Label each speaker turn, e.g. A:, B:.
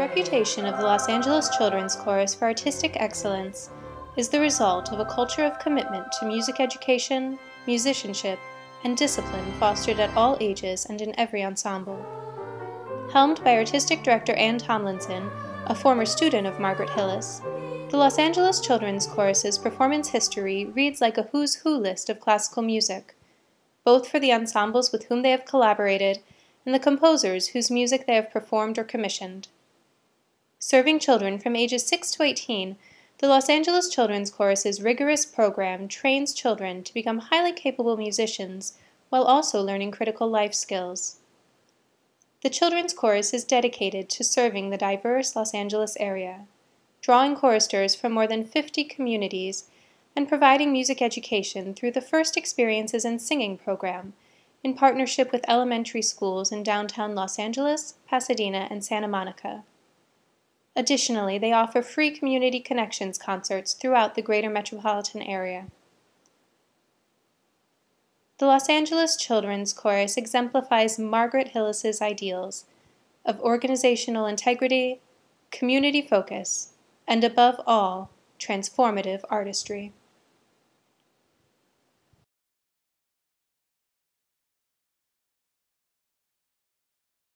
A: reputation of the Los Angeles Children's Chorus for artistic excellence is the result of a culture of commitment to music education, musicianship, and discipline fostered at all ages and in every ensemble. Helmed by artistic director Anne Tomlinson, a former student of Margaret Hillis, the Los Angeles Children's Chorus's performance history reads like a who's who list of classical music, both for the ensembles with whom they have collaborated and the composers whose music they have performed or commissioned. Serving children from ages 6 to 18, the Los Angeles Children's Chorus's rigorous program trains children to become highly capable musicians while also learning critical life skills. The Children's Chorus is dedicated to serving the diverse Los Angeles area, drawing choristers from more than 50 communities and providing music education through the First Experiences in Singing program in partnership with elementary schools in downtown Los Angeles, Pasadena, and Santa Monica. Additionally, they offer free Community Connections concerts throughout the greater metropolitan area. The Los Angeles Children's Chorus exemplifies Margaret Hillis's ideals of organizational integrity, community focus, and above all, transformative artistry.